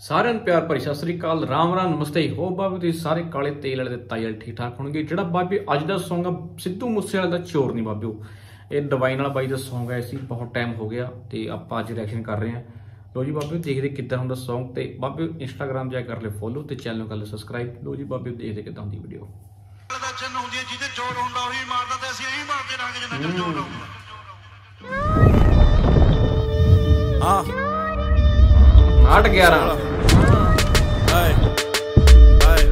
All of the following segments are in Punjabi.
ਸਾਰਿਆਂ ਨੂੰ ਪਿਆਰ ਭਰੀ ਸਤਿ ਸ੍ਰੀ ਅਕਾਲ। ਰਾਮ ਰਾਮ ਨਮਸਤੇ। ਹੋ ਬਾਬੇ ਤੁਸੀਂ ਸਾਰੇ ਕਾਲੇ ਤੇਲ ਵਾਲੇ ਤੇ ਤਾਈ ਵਾਲੇ ਠੀਕ ਠਾਕ ਹੋਣਗੇ। ਜਿਹੜਾ ਬਾਬੇ ਅੱਜ ਦਾ Song ਆ ਸਿੱਧੂ ਮੂਸੇ ਵਾਲੇ ਦਾ ਚੋਰ ਨਹੀਂ ਬਾਬਿਓ। ਇਹ ਡਿਵਾਈਨ ਵਾਲਾ ਬਾਈ ਦਾ Song ਹੈ ਸੀ ਬਹੁਤ ਟਾਈਮ ਹੋ ਗਿਆ ਤੇ ਆਪਾਂ ਅੱਜ ਰਿਐਕਸ਼ਨ ਕਰ ਰਹੇ ਹਾਂ। ਲੋ ਜੀ ਬਾਬਿਓ ਦੇਖਦੇ ਕਿੱਦਾਂ ਹੁੰਦਾ Song ਤੇ। ਬਾਬਿਓ ਇੰਸਟਾਗ੍ਰam ਜਾ ਕਰ ਲੈ ਫੋਲੋ ਤੇ ਚੈਨਲ ਨੂੰ ਕਰ ਲੈ ਸਬਸਕ੍ਰਾਈਬ ਲੋ ਜੀ ਬਾਬਿਓ ਦੇਖਦੇ ਕਿੱਦਾਂ ਹੁੰਦੀ ਵੀਡੀਓ ਦਾ ਚੰਨ ਹੁੰਦੀ ਹੈ ਜਿਹਦੇ ਜੋਰ ਹੁੰਦਾ ਉਹੀ ਮਾਰਦਾ ਤੇ ਅਸੀਂ ਇਹੀ ਮਾਰਦੇ ਰਹਾਂਗੇ ਜਿੰਨਾ ਚਿਰ ਜੋਰ ਹੁੰਦਾ ਹਾਂ। 8 11 ਹਾਏ ਹਾਏ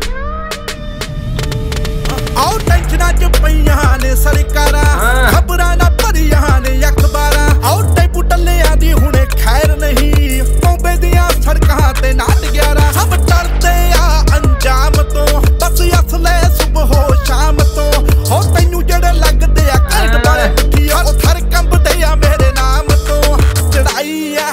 ਆਉ ਟੈਨਸ਼ਨਾਂ ਚ ਪਈਆਂ ਨੇ ਸਰਕਾਰਾਂ। ਖਬਰਾਂ ਨਾ ਭਰੀਆਂ ਨੇ ਅਖਬਾਰਾਂ। ਆਉ ਟੈਂਪੂ ਟੱਲਿਆਂ ਦੀ ਹੁਣੇ ਖੈਰ ਨਹੀਂ। ਬੰਬੇ ਦੀਆਂ ਸੜਕਾਂ ਤੇ ਨਾਟ ਗਿਆਰਾ। ਸਭ ਡਰਦੇ ਆ ਅੰਜਾਮ ਤੋਂ। ਬਸ ਅਸਲੇ ਸੁਬਹ ਸ਼ਾਮ ਤੋਂ। ਹੋ ਤੈਨੂੰ ਜਿਹੜੇ ਲੱਗਦੇ ਆ ਘੈਂਟ ਵਾਲੇ ਪੁੱਠੀਆਂ ਉਹ ਥਰ ਕੰਬਦੇ ਆ ਮੇਰੇ ਨਾਮ ਤੋਂ। ਚੜਾਈ ਐ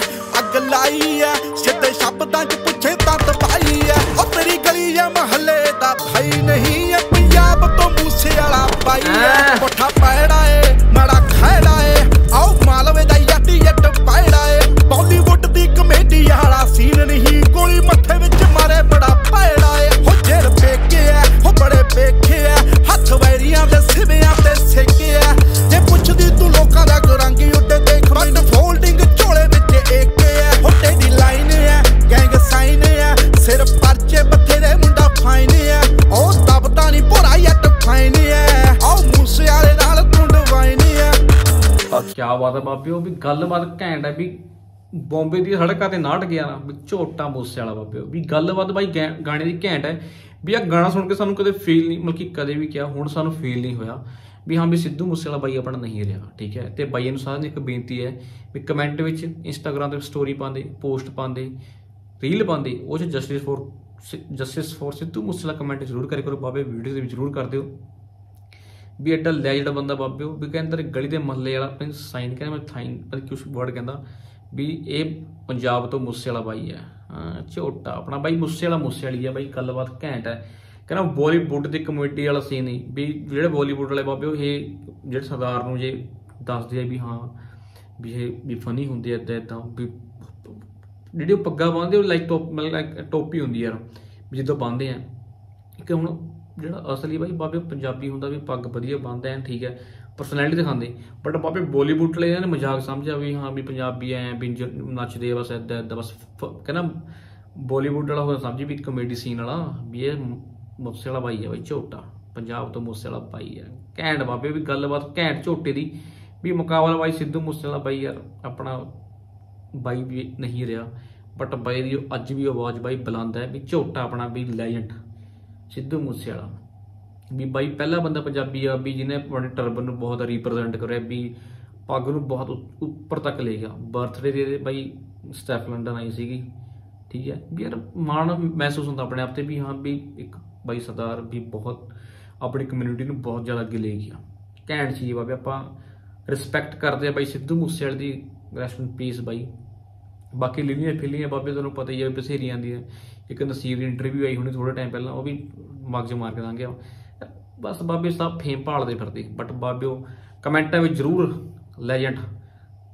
ਕਿਆ ਬਾਤ ਹੈ ਉਹ ਵੀ ਗੱਲਬਾਤ ਘੈਂਟ ਹੈ ਵੀ ਬੰਬੇ ਦੀ ਸੜਕਾਂ ਤੇ ਨਾਟ ਗਿਆ ਨਾ, ਵੀ ਝੋਟਾ ਮੂਸੇ ਵਾਲਾ ਬਾਬਿਓ ਵੀ ਗੱਲਬਾਤ ਬਾਈ ਗੈ- ਗਾਣੇ ਦੀ ਘੈਂਟ ਹੈ, ਵੀ ਆ ਗਾਣਾ ਸੁਣ ਕੇ ਸਾਨੂੰ ਕਦੇ ਫੀਲ ਨਹੀਂ, ਮਤਲਬ ਕਿ ਕਦੇ ਵੀ ਕਿਹਾ, ਹੁਣ ਸਾਨੂੰ ਫੀਲ ਨਹੀਂ ਹੋਇਆ, ਵੀ ਹਾਂ ਵੀ ਸਿੱਧੂ ਮੂਸੇ ਵਾਲਾ ਬਾਈ ਆਪਣਾ ਨਹੀਂ ਰਿਹਾ, ਠੀਕ ਹੈ, ਤੇ ਬਾਈ ਨੂੰ ਸਾਰਿਆਂ ਨੂੰ ਇੱਕ ਬੇਨਤੀ ਹੈ ਵੀ ਕਮੈਂਟ ਵਿੱਚ ਇੰਸਟਾਗ੍ਰam ਤੇ ਸਟੋਰੀ ਪਾਉਂਦੇ ਪੋਸਟ ਪਾਉਂਦੇ ਰੀਲ ਪਾਉਂਦੇ, ਉਹ ਚ justice for justice for Sidhu Moose Wala comment ਜ਼ਰੂਰ ਕਰਿਆ ਕਰੋ ਬਾਬੇ ਵੀਡੀਓ ਦੇ ਵਿੱਚ ਜ਼ਰੂਰ ਕਰ ਦਿਓ। ਵੀ ਐਡਾ ਜਿਹੜਾ ਬੰਦਾ ਬਾਬੇ, ਉਹ ਵੀ ਕਹਿੰਦਾ ਗਲੀ ਦੇ ਮਹੱਲੇ ਵਾਲਾ ਆਪਣੇ ਸਾਈਨ ਕਹਿੰਦਾ ਮੈਂ ਥਾਈਨ ਪਰ ਕੁਝ ਵਰਡ ਕਹਿੰਦਾ, ਵੀ ਇਹ ਪੰਜਾਬ ਤੋਂ ਮੂਸੇ ਵਾਲਾ ਬਾਈ ਹੈ। ਝੋਟਾ, ਆਪਣਾ ਬਾਈ ਮੂਸੇ ਵਾਲਾ ਮੂਸੇ ਵਾਲੀ ਹੈ ਬਾਈ ਗੱਲਬਾਤ ਘੈਂਟ ਹੈ। ਕਹਿੰਦਾ ਬਾਲੀਵੁੱਡ ਦੀ ਕਮੇਡੀ ਵਾਲਾ ਸੀਨ ਨਹੀਂ, ਵੀ ਜਿਹੜੇ ਬਾਲੀਵੁੱਡ ਵਾਲੇ ਬਾਬੇ, ਉਹ ਇਹ ਜਿਹੜੇ ਸਰਦਾਰ ਨੂੰ ਜੇ ਦੱਸਦੇ ਆ ਵੀ ਹਾਂ, ਵੀ ਇਹ ਵੀ ਫਨੀ ਹੁੰਦੇ ਐ ਇਦਾਂ ਵੀ ਜਿਹੜੇ ਉਹ ਪੱਗਾਂ ਬੰਨ੍ਹਦੇ, ਉਹ ਲਾਈਕ ਟੋਪ ਮਤਲਬ like ਟੋਪੀ ਹੁੰਦੀ ਯਾਰ, ਵੀ ਜਦੋਂ ਬੰਨ੍ਹਦੇ ਆ। ਕਿ ਹੁਣ ਜਿਹੜਾ ਅਸਲੀ ਬਾਈ ਬਾਬੇ ਪੰਜਾਬੀ ਹੁੰਦਾ ਵੀ ਪੱਗ ਵਧੀਆ ਬੰਨਦਾ, ਐ ਠੀਕ ਹੈ ਪਰਸਨੈਲਿਟੀ ਦਿਖਾਉਂਦੇ। ਬਟ ਬਾਬੇ ਬਾਲੀਵੁੱਡ ਵਾਲੇ ਇਹਨਾਂ ਨੇ ਮਜ਼ਾਕ ਸਮਝਿਆ ਵੀ ਹਾਂ ਵੀ ਪੰਜਾਬੀ ਐ, ਵੀ ਨੱਚਦੇ ਬਸ ਏਦਾਂ ਏਦਾਂ, ਬਸ ਫ- ਕਹਿੰਦਾ ਬਾਲੀਵੁੱਡ ਵਾਲਾ ਹੋਰ ਸਮਝੀ ਵੀ ਕਮੇਡੀ ਸੀਨ ਵਾਲਾ, ਵੀ ਇਹ ਮੂਸੇ ਵਾਲਾ ਬਾਈ ਹੈ ਬਾਈ ਝੋਟਾ, ਪੰਜਾਬ ਤੋਂ ਮੂਸੇ ਵਾਲਾ ਬਾਈ ਹੈ। ਘੈਂਟ ਬਾਬੇ ਵੀ ਗੱਲਬਾਤ ਘੈਂਟ ਝੋਟੇ ਦੀ, ਵੀ ਮੁਕਾਬਲਾ ਬਾਈ ਸਿੱਧੂ ਮੂਸੇ ਵਾਲਾ ਬਾਈ ਯਾਰ, ਆਪਣਾ ਬਾਈ ਵੀ ਨਹੀਂ ਰਿਹਾ ਬਟ ਬਾਈ ਦੀ ਅੱਜ ਵੀ ਆਵਾਜ਼ ਬਾਈ ਬੁਲੰਦ ਹੈ ਵੀ ਝੋਟਾ ਆਪਣਾ ਵੀ ਲੈਜੈਂਡ ਸਿੱਧੂ ਮੂਸੇਵਾਲਾ। ਵੀ ਬਾਈ ਪਹਿਲਾ ਬੰਦਾ ਪੰਜਾਬੀ ਆ, ਵੀ ਜਿਹਨੇ ਆਪਣੇ ਟਰਬਨ ਨੂੰ ਬਹੁਤ ਰਿਪਰੈਜ਼ੈਂਟ ਕਰਿਆ, ਵੀ ਪੱਗ ਨੂੰ ਬਹੁਤ ਉ- ਉੱਪਰ ਤੱਕ ਲੈ ਗਿਆ। ਬਰਥਡੇ ਦੇ ਬਾਈ ਸਟੈਫ ਲੰਡਨ ਆਈ ਸੀਗੀ, ਠੀਕ ਹੈ। ਵੀ ਯਾਰ ਮਾਣ ਮਹਿਸੂਸ ਹੁੰਦਾ ਆਪਣੇ ਆਪ ਤੇ, ਵੀ ਹਾਂ, ਵੀ ਇੱਕ ਬਾਈ ਸਰਦਾਰ ਵੀ ਬਹੁਤ ਆਪਣੀ ਕਮਿਊਨਿਟੀ ਨੂੰ ਬਹੁਤ ਜ਼ਿਆਦਾ ਅੱਗੇ ਲੈ ਗਿਆ। ਘੈਂਟ ਚੀਜ਼ ਬਾਬੇ, ਆਪਾਂ ਰਿਸਪੈਕਟ ਕਰਦੇ ਆ ਬਾਈ ਸਿੱਧੂ ਮੂਸੇਵਾਲੇ ਦੀ ਰੈਸਟ ਪੀਸ ਬਾਈ। ਬਾਕੀ ਲਿਨੀਅਰ ਫਿਲੀਆਂ ਬਾਬੇ ਤੁਹਾਨੂੰ ਪਤਾ ਹੀ ਹੈ ਬਸੇਰੀਆਂ ਦੀਆਂ ਇੱਕ ਨਸੀਬ ਦੀ ਇੰਟਰਵਿਊ ਆਈ ਹੁਣੇ ਥੋੜਾ ਟਾਈਮ ਪਹਿਲਾਂ, ਉਹ ਵੀ ਮਗਜ ਮਾਰ ਕੇ ਦਾਂਗੇ ਬਸ ਬਾਬੇ ਸਾਹਿਬ ਫੇਮ ਭਾਲਦੇ ਫਿਰਦੇ ਬਟ ਬਾਬਿਓ ਕਮੈਂਟਾਂ ਵਿੱਚ ਜ਼ਰੂਰ ਲੈਜੈਂਡ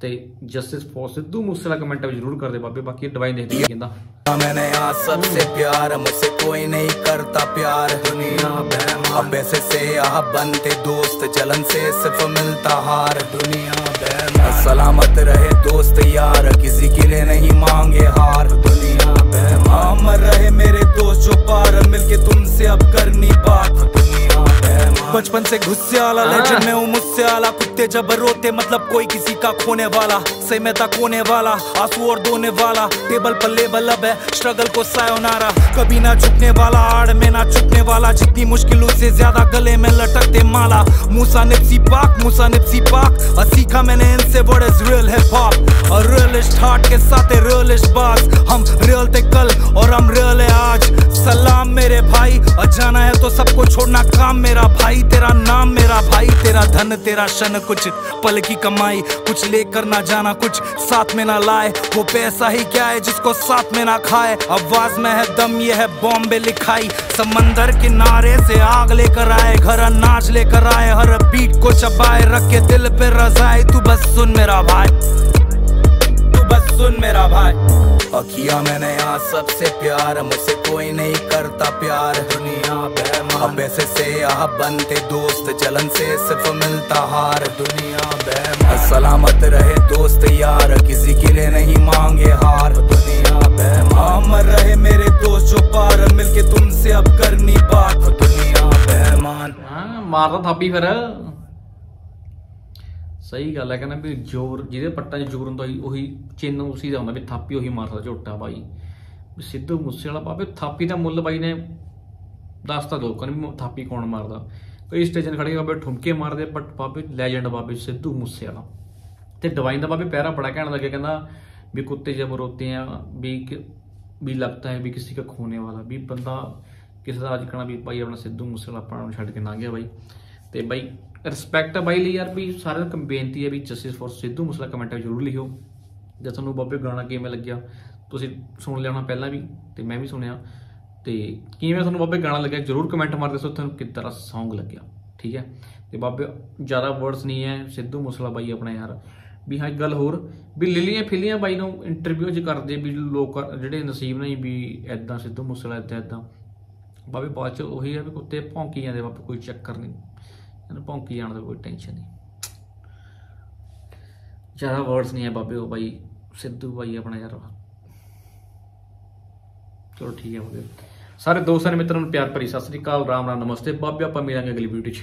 ਤੇ ਜਸਟਿਸ ਫੋਰ ਸਿੱਧੂ ਮੂਸੇਵਾਲਾ ਕਮੈਂਟਾਂ ਵਿੱਚ ਜ਼ਰੂਰ ਕਰਦੇ ਬਾਬੇ, ਬਾਕੀ ਦਵਾਈ ਦੇਖਦੇ ਕੀ ਕਹਿੰਦਾ। ਮੈਨੇ ਆ ਸਭ ਸੇ ਪਿਆਰ ਮੁਝਸੇ ਕੋਈ ਨਹੀਂ ਕਰਤਾ ਪਿਆਰ। ਦੁਨੀਆ ਬਹਿਮ ਅਬ ਸੇ ਆ, ਬੰਦੇ ਦੋਸਤ ਜਲਨ ਸੇ ਸਿਰਫ ਮਿਲਤਾ ਹਾਰ। ਦੁਨੀਆ तुमसे अब करनी बात। बचपन से गुस्से वाला लेजेंड में हूँ मुझसे आला कुत्ते जब रोते मतलब कोई किसी का खोने वाला। सही में था कोने वाला आँसू और धोने वाला। टेबल पर लेबल अब है स्ट्रगल को सायोनारा कभी ना झुकने वाला आड़ में ना चुकने वाला। जितनी मुश्किलों से ज़्यादा गले में लटकते माला। मूसा निप्सी पाक मूसा निप्सी पाक। और सीखा मैंने इनसे word is real hip hop और रियलिस्ट हार्ट के साथ रियलिस्ट बात। हम रियल थे कल और हम रियल जाना है तो सबको छोड़ना काम मेरा भाई, तेरा नाम मेरा भाई, तेरा धन, तेरा शन, कुछ पल की कमाई, कुछ लेकर ना जाना, कुछ साथ में ना लाए। वो पैसा ही क्या है जिसको साथ में ना खाए? आवाज़ में है दम, ये है बॉम्बे लिखाई। समंदर किनारे से आग लेकर आए, घर अनाज लेकर आए, हर बीट को चबाए, रख के दिल पे रजाए। तू बस सुन मेरा भाई। किया मैंने यहाँ सबसे प्यार मुझसे कोई नहीं करता प्यार। दुनिया अब वैसे से आ बनते दोस्त चलन से सिर्फ़ मिलता हार। दुनिया सलामत रहे दोस्त यार किसी के लिए नहीं मांगे हार। दुनिया मर रहे मेरे दोस्त जो पार मिलके तुमसे अब करनी बात। दुनिया बेमान। हाँ, मारता तो था भी फिर। ਸਹੀ ਗੱਲ ਹੈ, ਕਹਿੰਦਾ ਵੀ ਜ਼ੋਰ, ਜਿਹਦੇ ਪੱਟਾਂ 'ਚ ਜ਼ੋਰ ਹੁੰਦਾ ਸੀ, ਉਹੀ ਚਿੰਨ ਉਸੀ ਦਾ ਹੁੰਦਾ ਵੀ ਥਾਪੀ ਉਹੀ ਮਾਰਦਾ ਝੋਟਾ ਬਾਈ। ਵੀ ਸਿੱਧੂ ਮੂਸੇ ਵਾਲਾ ਬਾਬੇ ਥਾਪੀ ਦਾ ਮੁੱਲ ਬਾਈ ਨੇ ਦੱਸਤਾ ਲੋਕਾਂ ਨੂੰ ਵੀ ਥਾਪੀ ਕੌਣ ਮਾਰਦਾ। ਕਈ ਸਟੇਸ਼ਨ ਖੜੇ ਬਾਬੇ ਠੁਮਕੇ ਮਾਰਦੇ ਬਟ ਬਾਬੇ ਲੈਜੈਂਡ ਬਾਬੇ ਸਿੱਧੂ ਮੂਸੇ ਵਾਲਾ ਤੇ ਡਿਵਾਈਨ ਦਾ ਬਾਬੇ ਪਹਿਰਾ ਬੜਾ ਕਹਿਣ ਲੱਗਿਆ ਕਹਿੰਦਾ ਵੀ ਕੁੱਤੇ ਜਬ ਰੋਤੇ ਆ, ਵੀ ਵੀ ਲੱਗਦਾ ਹੈ ਵੀ ਕਿਸੇ ਦਾ ਖੋਨੇ ਵਾਲਾ, ਵੀ ਬੰਦਾ ਕਿਸੇ ਦਾ ਅੱਜ ਕਹਣਾ ਵੀ ਭਾਈ ਆਪਣਾ ਸਿੱਧੂ ਮੂਸੇ ਵਾਲਾ ਆਪਣਾ ਛੱਡ ਕੇ ਲੰਘ ਗਿਆ ਬਾਈ। ਤੇ ਬਾਈ ਰਿਸਪੈਕਟ ਹੈ ਬਾਈ ਲਈ ਯਾਰ ਵੀ ਸਾਰਿਆਂ ਨੂੰ ਬੇਨਤੀ ਹੈ ਵੀ justice for Sidhu Moose Wala comment ਵਿੱਚ ਜ਼ਰੂਰ ਲਿਖਿਓ। ਜੇ ਤੁਹਾਨੂੰ ਬਾਬੇ ਗਾਣਾ ਕਿਵੇਂ ਲੱਗਿਆ, ਤੁਸੀਂ ਸੁਣ ਲਿਆ ਹੋਣਾ ਪਹਿਲਾਂ ਵੀ, ਤੇ ਮੈਂ ਵੀ ਸੁਣਿਆ। ਤੇ ਕਿਵੇਂ ਤੁਹਾਨੂੰ ਬਾਬੇ ਗਾਣਾ ਲੱਗਿਆ, ਜਰੂਰ ਕਮੈਂਟ ਮਾਰ ਦੱਸੋ ਤੁਹਾਨੂੰ ਕਿਸ ਤਰ੍ਹਾਂ Song ਲੱਗਿਆ, ਠੀਕ ਹੈ? ਤੇ ਬਾਬੇ, ਜ਼ਿਆਦਾ ਵਰਡਸ ਨਹੀਂ ਹੈ, ਸਿੱਧੂ ਮੂਸੇਵਾਲਾ ਬਾਈ ਆਪਣਾ ਯਾਰ। ਵੀ ਹਾਂ, ਇੱਕ ਗੱਲ ਹੋਰ, ਵੀ ਲਿਲੀਆਂ ਫਿਲੀਆਂ ਬਾਈ ਨੂੰ ਇੰਟਰਵਿਊ 'ਚ ਕਰਦੇ ਵੀ ਲੋਕ, ਜਿਹੜੇ ਨਸੀਬ ਨਹੀਂ ਵੀ ਐਦਾਂ ਸਿੱਧੂ ਮੂਸੇਵਾਲਾ ਐਦਾਂ ਐਦਾਂ ਬਾਬੇ ਬਾਅਦ 'ਚ ਉਹੀ ਹੈ ਵੀ ਕੁੱਤੇ ਭੌਂਕੀ ਜਾਂਦੇ, ਬਾਬੇ ਕੋਈ ਚੱਕਰ ਨਹੀਂ। ਇਹਨੂੰ ਭੌਂਕੀ ਜਾਣ ਦਾ ਕੋਈ ਟੈਨਸ਼ਨ ਨਹੀਂ। ਜ਼ਿਆਦਾ ਵਰਡਸ ਨਹੀਂ ਹੈ ਬਾਬੇ ਉਹ ਭਾਈ ਸਿੱਧੂ ਬਾਈ ਆਪਣਾ ਯਾਰ। ਚਲੋ ਠੀਕ ਹੈ ਬਾਬੇ ਸਾਰੇ ਦੋਸਤਾਂ ਨੇ ਮਿੱਤਰਾਂ ਨੂੰ ਪਿਆਰ ਭਰੀ ਸਤਿ ਸ੍ਰੀ ਅਕਾਲ, ਰਾਮ ਰਾਮ, ਨਮਸਤੇ। ਬਾਬੇ ਆਪਾਂ ਮਿਲਾਂਗੇ ਅਗਲੀ ਵੀਡੀਓ 'ਚ।